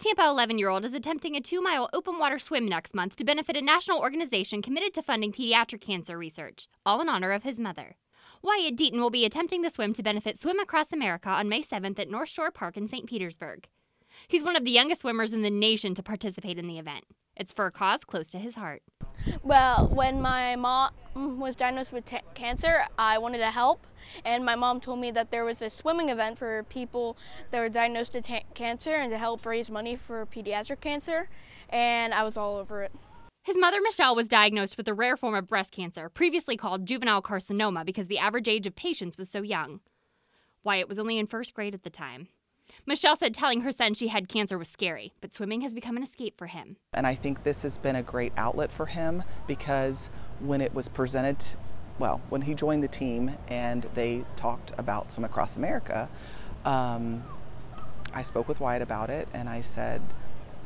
Tampa 11 year old is attempting a two mile open water swim next month to benefit a national organization committed to funding pediatric cancer research, all in honor of his mother. Wyatt Deaton will be attempting the swim to benefit Swim Across America on May 7th at North Shore Park in St. Petersburg. He's one of the youngest swimmers in the nation to participate in the event. It's for a cause close to his heart. Well, when my mom was diagnosed with cancer, I wanted to help, and my mom told me that there was a swimming event for people that were diagnosed with cancer and to help raise money for pediatric cancer, and I was all over it. His mother, Michelle, was diagnosed with a rare form of breast cancer, previously called juvenile carcinoma because the average age of patients was so young. Wyatt was only in first grade at the time. Michelle said telling her son she had cancer was scary, but swimming has become an escape for him. And I think this has been a great outlet for him because when it was presented, well, when he joined the team and they talked about Swim Across America, um, I spoke with Wyatt about it and I said,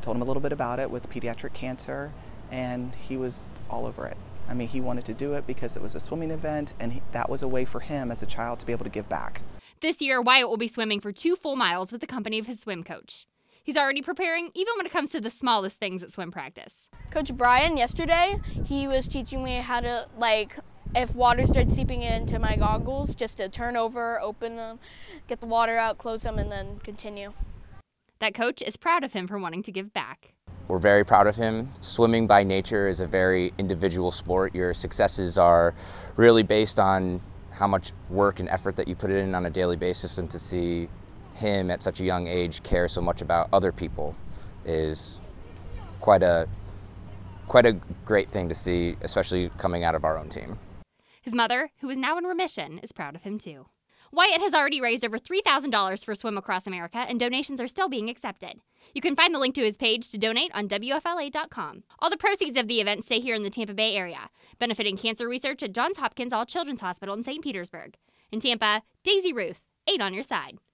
told him a little bit about it with pediatric cancer, and he was all over it. I mean, he wanted to do it because it was a swimming event, and he, that was a way for him as a child to be able to give back. This year, Wyatt will be swimming for two full miles with the company of his swim coach. He's already preparing, even when it comes to the smallest things at swim practice. Coach Brian, yesterday, he was teaching me how to, like, if water starts seeping into my goggles, just to turn over, open them, get the water out, close them, and then continue. That coach is proud of him for wanting to give back. We're very proud of him. Swimming by nature is a very individual sport. Your successes are really based on how much work and effort that you put in on a daily basis and to see him at such a young age care so much about other people is quite a quite a great thing to see especially coming out of our own team. His mother, who is now in remission, is proud of him too. Wyatt has already raised over $3,000 for Swim Across America, and donations are still being accepted. You can find the link to his page to donate on WFLA.com. All the proceeds of the event stay here in the Tampa Bay area, benefiting cancer research at Johns Hopkins All Children's Hospital in St. Petersburg. In Tampa, Daisy Ruth, 8 on your side.